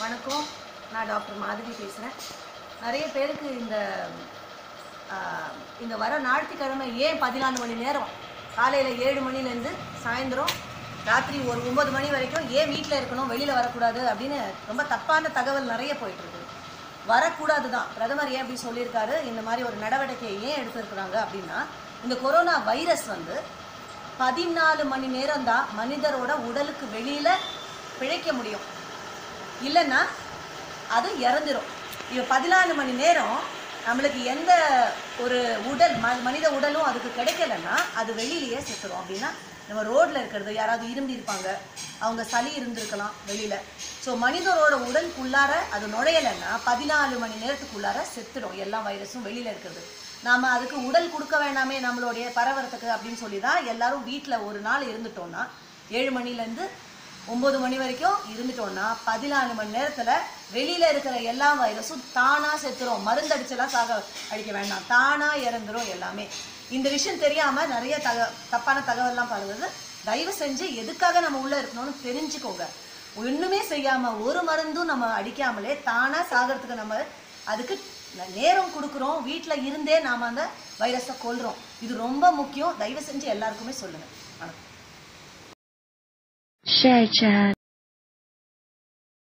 வணக்கம். நான் டாக்டர் மாதவி பேசுகிறேன் நிறைய பேருக்கு இந்த இந்த வர ஞாயிற்றுக்கிழமை ஏன் பதினாலு மணி நேரம்? காலையில் ஏழு மணிலேருந்து சாயந்தரம் ராத்திரி ஒரு ஒம்பது மணி வரைக்கும் ஏன் வீட்டில் இருக்கணும் வெளியில் வரக்கூடாது அப்படின்னு ரொம்ப தப்பான தகவல் நிறைய போயிட்டுருக்கு. வரக்கூடாது தான் பிரதமர் ஏன் அப்படி சொல்லியிருக்காரு? இந்த மாதிரி ஒரு நடவடிக்கையை ஏன் எடுத்திருக்கிறாங்க அப்படின்னா இந்த கொரோனா வைரஸ் வந்து பதினாலு மணி நேரம் தான் மனிதரோட உடலுக்கு வெளியில் பிழைக்க முடியும். இல்லைன்னா அது இறந்துரும். இப்போ பதினாலு மணி நேரம் நம்மளுக்கு எந்த ஒரு உடல் ம மனித உடலும் அதுக்கு கிடைக்கலன்னா அது வெளியிலேயே செத்துரும். அப்படின்னா நம்ம ரோட்டில் இருக்கிறது யாராவது இரும்பி இருப்பாங்க. அவங்க சளி இருந்திருக்கலாம் வெளியில். ஸோ மனிதரோட உடலுக்குள்ளார அது நுழையலைன்னா பதினாலு மணி நேரத்துக்குள்ளார செத்துடும் எல்லா வைரஸும் வெளியில் இருக்கிறது. நாம் அதுக்கு உடல் கொடுக்க வேணாமே நம்மளுடைய பரவறதுக்கு அப்படின்னு சொல்லி தான் எல்லாரும் வீட்டில் ஒரு நாள் இருந்துட்டோம்னா ஏழு மணிலேருந்து ஒம்பது மணி வரைக்கும் இருந்துட்டோம்னா பதினாலு மணி நேரத்தில் வெளியில் இருக்கிற எல்லா வைரஸும் தானாக செத்துரும். மருந்து அடிச்செல்லாம் சாக அடிக்க வேண்டாம். தானாக இறந்துரும் எல்லாமே. இந்த விஷயம் தெரியாமல் நிறைய தக தப்பான தகவல்லாம் பரவுது தயவு செஞ்சு எதுக்காக நம்ம உள்ளே இருக்கணும்னு தெரிஞ்சுக்கோங்க. ஒன்றுமே செய்யாமல் ஒரு மருந்தும் நம்ம அடிக்காமலே தானாக சாகிறதுக்கு நம்ம அதுக்கு நேரம் கொடுக்குறோம். வீட்டில் இருந்தே நாம் அந்த வைரஸை கொள்கிறோம் இது ரொம்ப முக்கியம். தயவு செஞ்சு எல்லாருக்குமே சொல்லுங்கள் வணக்கம். 晒着。